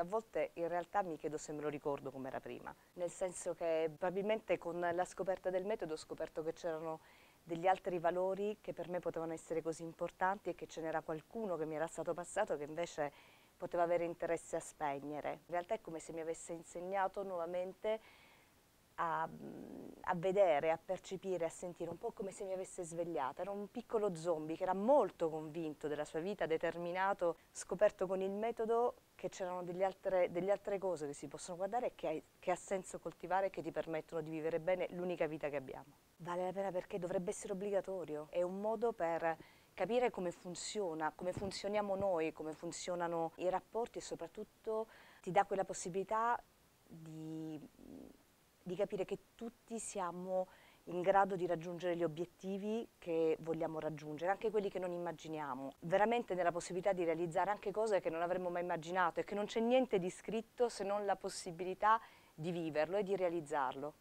A volte in realtà mi chiedo se me lo ricordo come era prima, nel senso che probabilmente con la scoperta del metodo ho scoperto che c'erano degli altri valori che per me potevano essere così importanti e che ce n'era qualcuno che mi era stato passato che invece poteva avere interesse a spegnere. In realtà è come se mi avesse insegnato nuovamente a, a, vedere, a percepire, a sentire, un po' come se mi avesse svegliata. Era un piccolo zombie che era molto convinto della sua vita, determinato, scoperto con il metodo che c'erano delle altre, delle altre, cose che si possono guardare e che, hai, che ha senso coltivare e che ti permettono di vivere bene l'unica vita che abbiamo. Vale la pena perché dovrebbe essere obbligatorio, è un modo per capire come funziona, come funzioniamo noi, come funzionano i rapporti e soprattutto ti dà quella possibilità di di capire che tutti siamo in grado di raggiungere gli obiettivi che vogliamo raggiungere, anche quelli che non immaginiamo, veramente nella possibilità di realizzare anche cose che non avremmo mai immaginato e che non c'è niente di scritto se non la possibilità di viverlo e di realizzarlo.